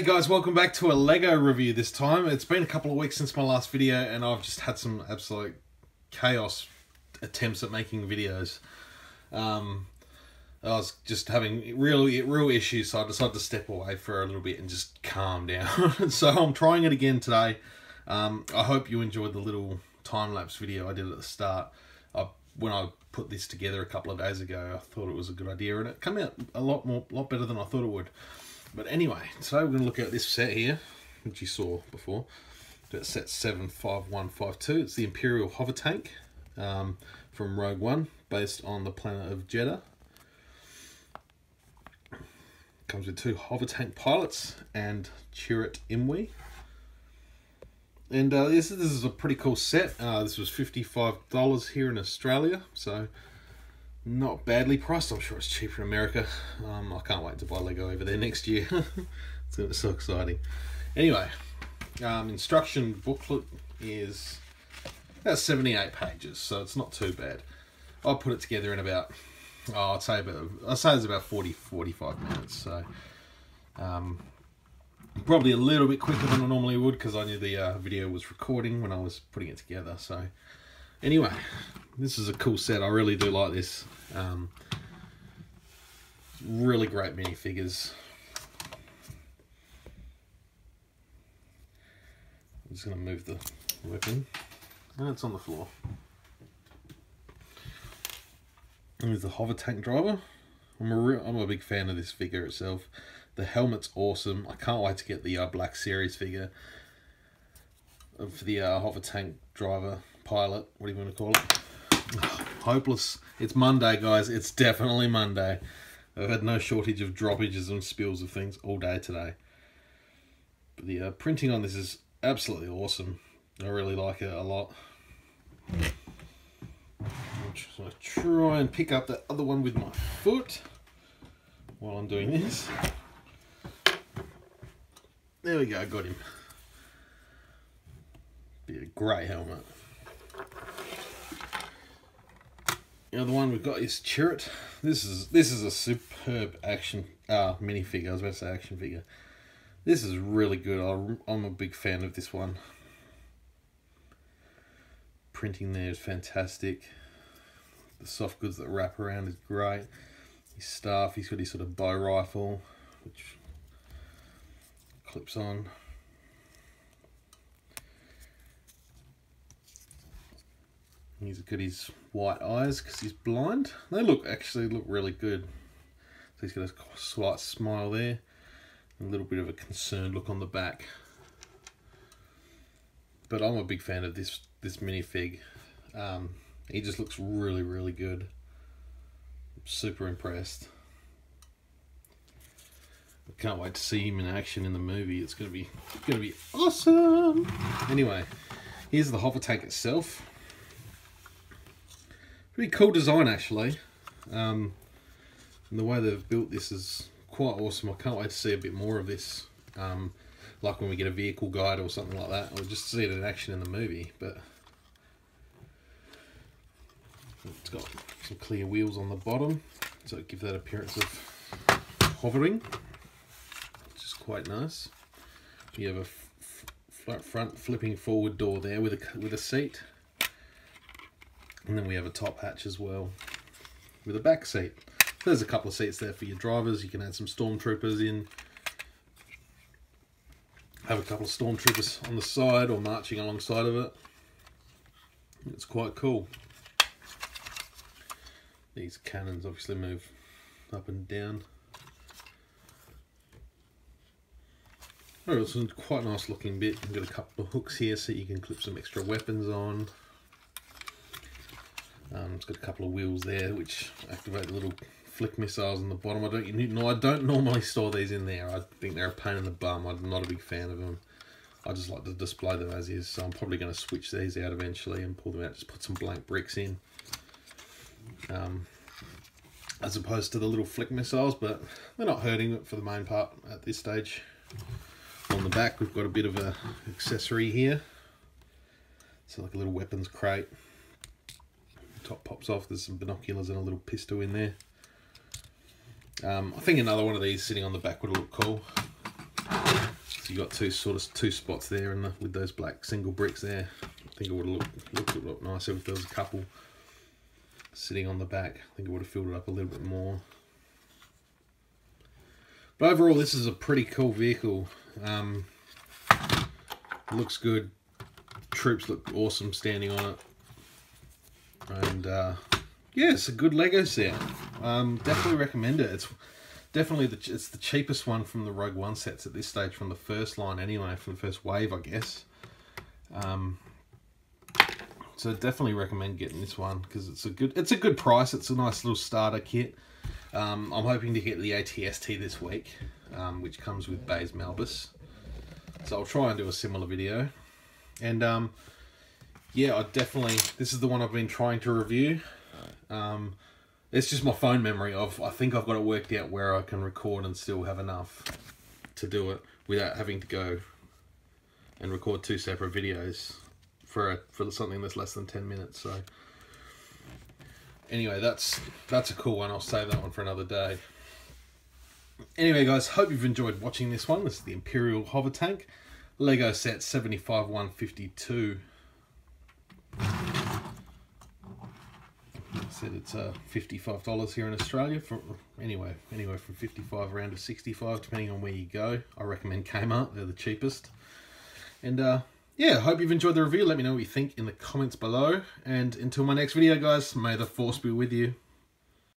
Hey guys, welcome back to a Lego review this time. It's been a couple of weeks since my last video and I've just had some absolute chaos attempts at making videos. Um, I was just having real, real issues so I decided to step away for a little bit and just calm down. so I'm trying it again today. Um, I hope you enjoyed the little time-lapse video I did at the start. I, when I put this together a couple of days ago, I thought it was a good idea and it came out a lot more, lot better than I thought it would. But anyway, today we're going to look at this set here, which you saw before. That's set 75152. It's the Imperial Hover Tank um, from Rogue One, based on the planet of Jedha. Comes with two hover tank pilots and Chirrut Imwe. And uh, this, this is a pretty cool set. Uh, this was $55 here in Australia, so not badly priced. I'm sure it's cheaper in America. Um, I can't wait to buy Lego over there next year. it's so exciting. Anyway, um, instruction booklet is about 78 pages, so it's not too bad. I'll put it together in about, oh, I'd say about, I'd say it's about 40, 45 minutes. So, um, probably a little bit quicker than I normally would because I knew the uh, video was recording when I was putting it together. So, anyway, this is a cool set. I really do like this. Um, really great minifigures. I'm just going to move the weapon. And it's on the floor. There's the hover tank driver. I'm a real, I'm a big fan of this figure itself. The helmet's awesome. I can't wait to get the uh, Black Series figure of the uh, hover tank driver pilot. What do you want to call it? hopeless. It's Monday, guys. It's definitely Monday. I've had no shortage of droppages and spills of things all day today. But the uh, printing on this is absolutely awesome. I really like it a lot. To try and pick up the other one with my foot while I'm doing this. There we go, got him. Be a grey helmet. The other one we've got is Chirrut. This is this is a superb action uh, minifigure. I was about to say action figure. This is really good. I'm a big fan of this one. Printing there is fantastic. The soft goods that wrap around is great. His staff, he's got his sort of bow rifle, which clips on. He's got his white eyes because he's blind. They look actually look really good. So he's got a slight smile there. A little bit of a concerned look on the back. But I'm a big fan of this this minifig. Um, he just looks really, really good. I'm super impressed. I can't wait to see him in action in the movie. It's gonna be gonna be awesome. Anyway, here's the hover tank itself. Pretty cool design actually. Um, and the way they've built this is quite awesome. I can't wait to see a bit more of this. Um, like when we get a vehicle guide or something like that. Or just see it in action in the movie. But it's got some clear wheels on the bottom. So it gives that appearance of hovering. Which is quite nice. You have a front flipping forward door there with a, with a seat. And then we have a top hatch as well with a back seat. There's a couple of seats there for your drivers. You can add some stormtroopers in. Have a couple of stormtroopers on the side or marching alongside of it. It's quite cool. These cannons obviously move up and down. Oh, it's a quite nice looking bit. You've got a couple of hooks here so you can clip some extra weapons on. Um, it's got a couple of wheels there which activate the little flick missiles on the bottom. I don't no, I don't normally store these in there. I think they're a pain in the bum. I'm not a big fan of them. I just like to display them as is. So I'm probably going to switch these out eventually and pull them out. Just put some blank bricks in. Um, as opposed to the little flick missiles, but they're not hurting it for the main part at this stage. On the back, we've got a bit of a accessory here. So like a little weapons crate top pops off. There's some binoculars and a little pistol in there. Um, I think another one of these sitting on the back would look cool. So you got two sort of two spots there and the, with those black single bricks there. I think it would have looked, looked, looked nicer if there was a couple sitting on the back. I think it would have filled it up a little bit more. But overall, this is a pretty cool vehicle. Um, looks good. Troops look awesome standing on it. And uh, yeah, it's a good Lego set. Um, definitely recommend it. It's definitely the it's the cheapest one from the Rogue One sets at this stage from the first line anyway, from the first wave, I guess. Um, so definitely recommend getting this one because it's a good it's a good price. It's a nice little starter kit. Um, I'm hoping to get the ATST this week, um, which comes with Baze Malbus. So I'll try and do a similar video. And um, yeah, I definitely, this is the one I've been trying to review. Um, it's just my phone memory of, I think I've got it worked out where I can record and still have enough to do it without having to go and record two separate videos for a, for something that's less than 10 minutes. So anyway, that's that's a cool one. I'll save that one for another day. Anyway, guys, hope you've enjoyed watching this one. This is the Imperial Hover Tank. Lego set 75 152. Said it's uh, $55 here in Australia for anyway anywhere from 55 around to 65 depending on where you go. I recommend Kmart they're the cheapest. And uh, yeah hope you've enjoyed the review. Let me know what you think in the comments below. And until my next video guys may the force be with you